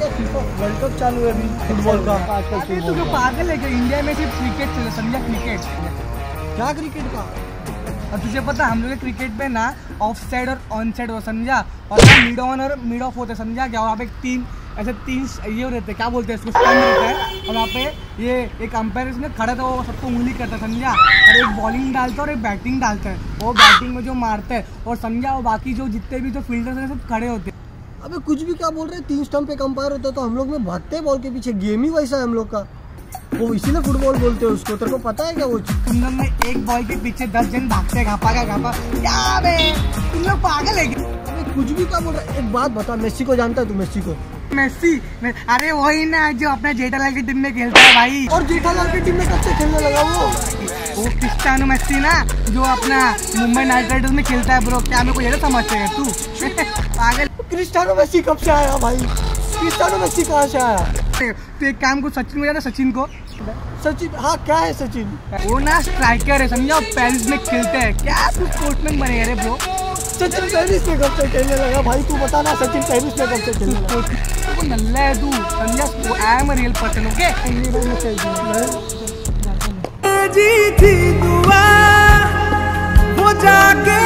World cup चालू है अभी फुटबॉल का। आजकल अबे जो पागल है क्या इंडिया में सिर्फ़ क्रिकेट चले समझा क्रिकेट क्या क्रिकेट का? और तुझे पता हम लोग क्रिकेट में ना ऑफ़ साइड और ऑन साइड हो समझा? और मिड ऑन और मिड ऑफ़ होते समझा? क्या और यहाँ पे तीन ऐसे तीन ये रहते हैं, क्या बोलते हैं इसको स्टंप रहता है? और यहाँ पे ये एक अंपायर इसमें खड़ा था वो सबको उंगली करता है समझा? और एक बॉलिंग डालता है और एक बैटिंग डालता है। वो बैटिंग में जो मारता है और समझा? वो बाकी जो जितने भी जो फील्डर्स हैं सब खड़े होते हैं। अबे कुछ भी क्या बोल रहे हैं? तीन स्टंप एक अंपायर होता है तो हम लोग में भागते बॉल के पीछे गेम ही वैसा है हम लोग का। वो इसीलिए फुटबॉल बोलते हैं उसको। तेरे को पता है क्या वो? तुम लोग में एक बॉल के पीछे दस जन भागते हैं घापा का घापा। क्या बे? तुम लोग पागल है अबे कुछ भी क्या बोल रहा है? एक बात बता मेस्सी को जानता है तू मेस्सी को? मेस्सी? अरे वही ना जो अपना जेठालाल की टीम में खेलता है भाई। और जेठालाल की टीम में कब से खेलने लगा वो? वो क्रिस्टियानो मेस्सी ना? जो अपना मुंबई नाइट राइडर्स में खेलता है ब्रो क्या मेरे को ये तो समझते है तू? पागल। क्रिस्टियानो मेस्सी कब से आया भाई? क्रिस्टियानो मेस्सी कहाँ से आया? तो एक काम को सचिन को जाना सचिन को। सचिन हाँ क्या है सचिन? वो ना स्ट्राइकर है समझा? पेरिस में खेलते हैं। क्या तू स्पोर्ट्समैन बने रे ब्रो? सचिन पेरिस में कब से खेलने लगा भाई? तू बता ना सचिन पेरिस में कब से खेलने लगा? तू नल्ला है तू। समझा? I am real person okay भेजी थी दुआ वो जाके